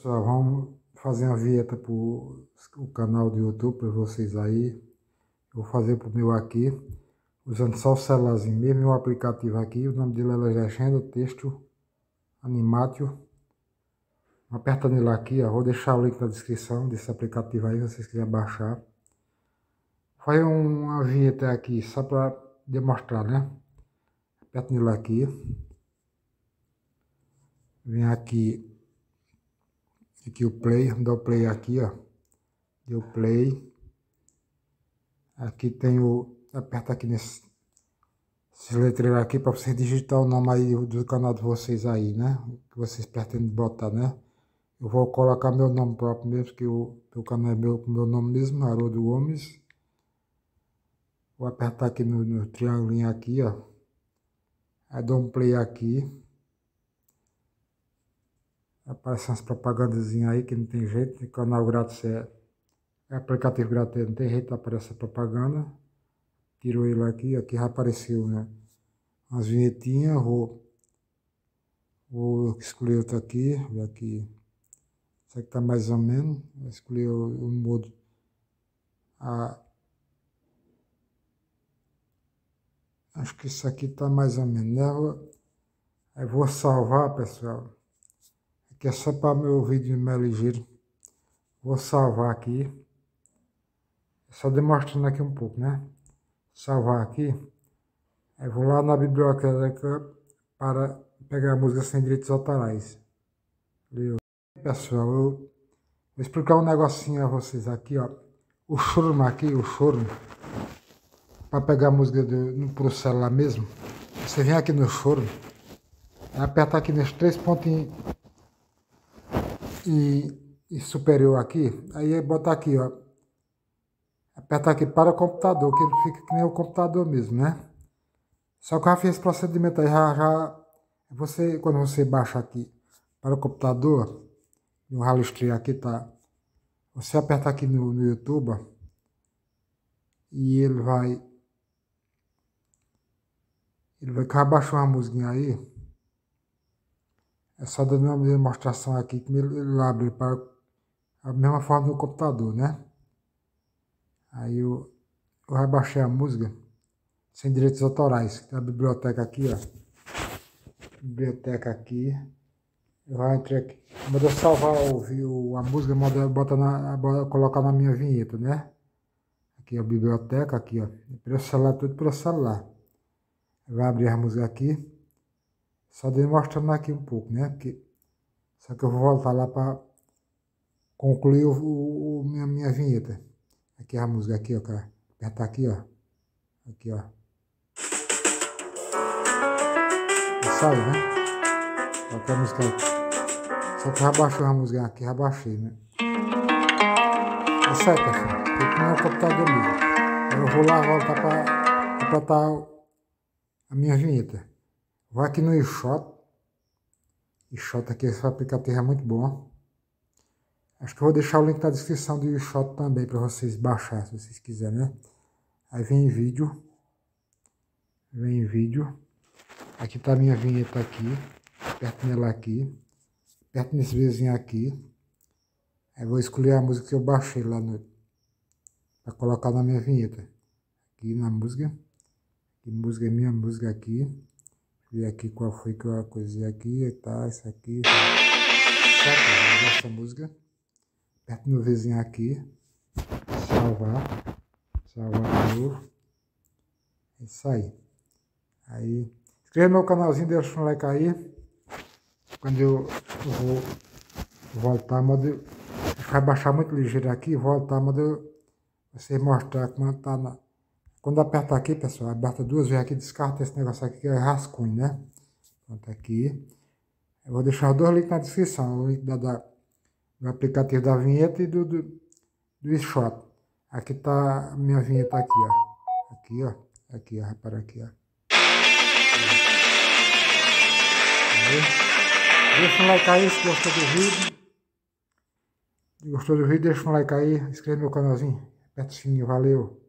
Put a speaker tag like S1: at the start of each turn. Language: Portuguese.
S1: Pessoal, vamos fazer uma vinheta para o canal do YouTube para vocês aí. Vou fazer para o meu aqui, usando só o celularzinho mesmo, o aplicativo aqui. O nome dele é Legenda Texto Animatio. Aperta nele aqui, ó. Vou deixar o link na descrição desse aplicativo aí, se vocês quiserem baixar. Faz uma vinheta aqui, só para demonstrar, né? Aperta nele aqui. Vem aqui Aqui o play, dá o play aqui, ó. Deu play. Aqui tem o. Aperta aqui nesse, esse letreiro aqui para você digitar o nome aí do canal de vocês aí, né? Que vocês pretendem botar, né? Eu vou colocar meu nome próprio mesmo, que o, o canal é meu meu nome mesmo, Haroldo Gomes. Vou apertar aqui no, no triângulo aqui, ó. Aí dou um play aqui. Aparecem as propagandas aí que não tem jeito. canal grátis é, é aplicativo grátis, não tem jeito, aparece a propaganda. Tirou ele aqui, aqui já apareceu, né? As vinhetinhas, vou, vou escolher outra aqui, aqui. Isso aqui tá mais ou menos. Vou escolher o, o modo. A, acho que isso aqui tá mais ou menos, né? Aí vou salvar, pessoal que é só para meu vídeo mais ligeiro. Vou salvar aqui. Só demonstrando aqui um pouco, né? Salvar aqui. Aí vou lá na biblioteca para pegar a música sem direitos autorais. Valeu. Pessoal, eu vou explicar um negocinho a vocês aqui, ó. O choro aqui, o choro, para pegar a música do, pro celular mesmo. Você vem aqui no choro, aperta aqui nesses três pontinhos e, e superior aqui, aí botar aqui, ó. Apertar aqui para o computador, que ele fica que nem o computador mesmo, né? Só que eu já fiz esse procedimento aí, já, já você, quando você baixa aqui para o computador, no Ralistri aqui tá, você aperta aqui no, no YouTube, ó, e ele vai, ele vai, que baixou uma musiquinha aí, é só dando uma demonstração aqui que ele abre para a mesma forma do computador, né? Aí eu, eu rebaixei a música sem direitos autorais. Tem a biblioteca aqui, ó. Biblioteca aqui. Eu vou entrar aqui. Quando eu salvar o, a música, bota na, bota, colocar na minha vinheta, né? Aqui a biblioteca, aqui, ó. Pelo celular, tudo pelo celular. Vai abrir a música aqui. Só demonstrando aqui um pouco, né? Porque, só que eu vou voltar lá para concluir o, o, minha, minha vinheta. Aqui a música aqui, ó, cara. Apertar aqui, ó. Aqui, ó. Sabe, né? Qualquer música aqui. Só que abaixou a música aqui, abaixei, né? É certo, pessoal. Tem que não é o computador mesmo. Eu vou lá voltar para completar a minha vinheta. Vou aqui no eShot. eShot aqui, esse aplicativo é muito bom. Acho que eu vou deixar o link na descrição do eShot também para vocês baixar, se vocês quiserem, né? Aí vem vídeo. Vem vídeo. Aqui tá minha vinheta aqui. Aperto nela aqui. Aperto nesse vizinho aqui. Aí vou escolher a música que eu baixei lá no... Para colocar na minha vinheta. Aqui na música. Aqui, música, minha música aqui ver aqui qual foi que eu coisei aqui, tá, isso aqui. Certo, essa música. Aperto no vizinho aqui. Salvar. Salvar de novo. É isso aí. Aí, inscreva no meu canalzinho, deixa um like aí. Quando eu, vou voltar, mas vai baixar muito ligeiro aqui, voltar, mas eu, vocês mostrar como tá na quando aperta aqui, pessoal, aperta duas vezes aqui, descarta esse negócio aqui que é rascunho, né? Pronto, aqui. Eu vou deixar dois links na descrição, o link da, da do aplicativo da vinheta e do, do, do shot. Aqui tá minha vinheta aqui, ó. Aqui, ó. Aqui, ó. Repara aqui, ó. Deixa um like aí se gostou do vídeo. Se gostou do vídeo, deixa um like aí. Inscreva no meu canalzinho. Aperta o sininho. Valeu.